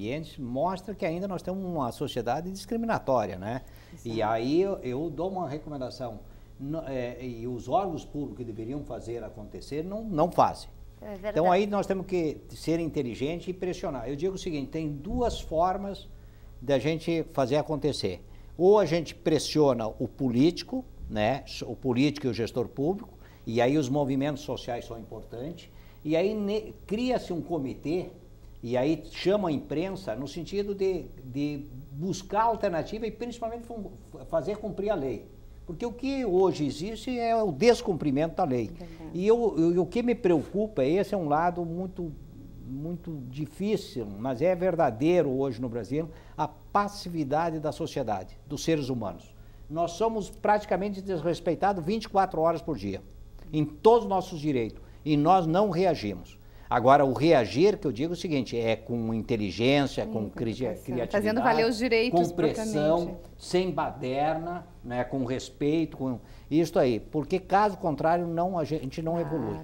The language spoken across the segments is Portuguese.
ambientes mostra que ainda nós temos uma sociedade discriminatória, né? E aí eu, eu, dou uma recomendação, é, e os órgãos públicos que deveriam fazer acontecer não, não fazem. É então aí nós temos que ser inteligente e pressionar. Eu digo o seguinte, tem duas formas da gente fazer acontecer. Ou a gente pressiona o político, né, o político e o gestor público, e aí os movimentos sociais são importantes, e aí cria-se um comitê, e aí chama a imprensa no sentido de, de buscar alternativa e principalmente fazer cumprir a lei. Porque o que hoje existe é o descumprimento da lei. E eu, eu, o que me preocupa, esse é um lado muito, muito difícil, mas é verdadeiro hoje no Brasil, a passividade da sociedade, dos seres humanos. Nós somos praticamente desrespeitados 24 horas por dia, em todos os nossos direitos, e nós não reagimos. Agora, o reagir, que eu digo é o seguinte, é com inteligência, com, com criatividade. Fazendo valer os direitos. Com pressão, sem baderna, né, com respeito, com isso aí. Porque, caso contrário, não, a gente não claro. evolui.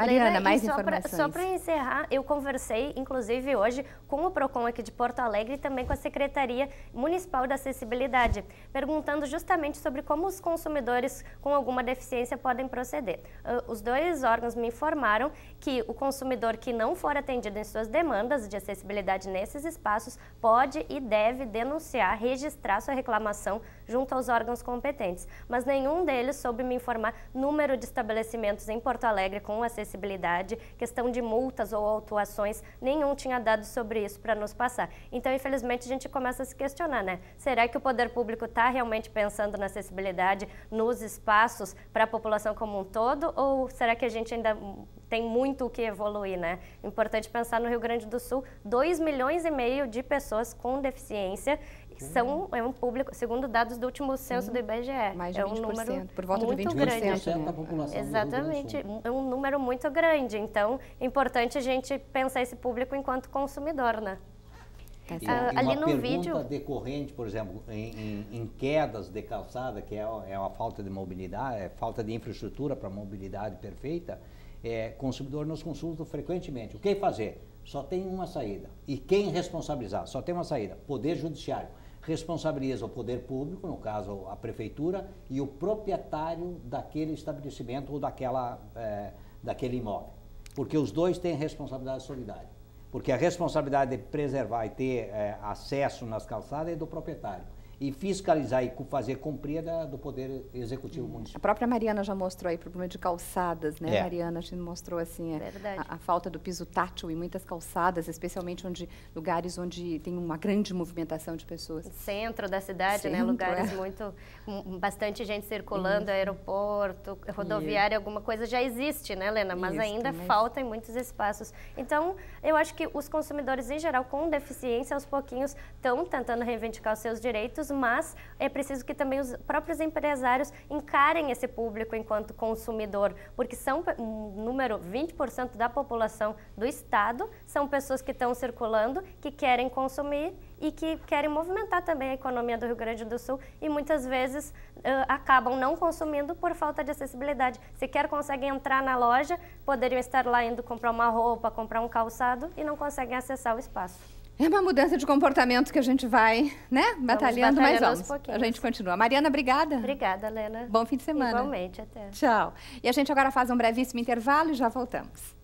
Mariana, mais só informações. Pra, só para encerrar, eu conversei, inclusive hoje, com o PROCON aqui de Porto Alegre e também com a Secretaria Municipal da Acessibilidade, perguntando justamente sobre como os consumidores com alguma deficiência podem proceder. Uh, os dois órgãos me informaram que o consumidor que não for atendido em suas demandas de acessibilidade nesses espaços pode e deve denunciar, registrar sua reclamação junto aos órgãos competentes, mas nenhum deles soube me informar número de estabelecimentos em Porto Alegre com acessibilidade, questão de multas ou autuações, nenhum tinha dado sobre isso para nos passar. Então, infelizmente, a gente começa a se questionar, né? Será que o poder público está realmente pensando na acessibilidade nos espaços para a população como um todo ou será que a gente ainda tem muito o que evoluir, né? Importante pensar no Rio Grande do Sul, 2 milhões e meio de pessoas com deficiência são é um público, segundo dados do último censo Sim. do IBGE, mais de é um número por volta muito de 20% grande. Né? da população Exatamente, é um número muito grande. Então, é importante a gente pensar esse público enquanto consumidor, né? Tá e, ah, ali no vídeo decorrente, por exemplo, em, em, em, quedas de calçada, que é, é uma falta de mobilidade, é falta de infraestrutura para mobilidade perfeita, é, consumidor nos consulta frequentemente. O que fazer? Só tem uma saída. E quem responsabilizar? Só tem uma saída: Poder Judiciário responsabiliza o poder público, no caso a prefeitura, e o proprietário daquele estabelecimento ou daquela, é, daquele imóvel. Porque os dois têm responsabilidade solidária. Porque a responsabilidade de preservar e ter é, acesso nas calçadas é do proprietário e fiscalizar e fazer cumprir da, do Poder Executivo hum. Municipal. A própria Mariana já mostrou aí o problema de calçadas, né, é. Mariana? A gente mostrou assim é, a, a, falta do piso tátil em muitas calçadas, especialmente onde lugares onde tem uma grande movimentação de pessoas. Centro da cidade, né, Centro, né? Lugares é. muito bastante gente circulando, aeroporto, rodoviária, alguma coisa já existe, né, Helena? Mas Isso, ainda mas... falta em muitos espaços. Então, eu acho que os consumidores em geral com deficiência aos pouquinhos estão tentando reivindicar os seus direitos mas é preciso que também os próprios empresários encarem esse público enquanto consumidor, porque são um número 20% da população do estado são pessoas que estão circulando, que querem consumir e que querem movimentar também a economia do Rio Grande do Sul e muitas vezes uh, acabam não consumindo por falta de acessibilidade. Sequer conseguem entrar na loja, poderiam estar lá indo comprar uma roupa, comprar um calçado e não conseguem acessar o espaço. É uma mudança de comportamento que a gente vai, né, batalhando, mas vamos. A gente continua. Mariana, obrigada. Obrigada, Helena. Bom fim de semana. Igualmente, até. Tchau. E a gente agora faz um brevíssimo intervalo e já voltamos.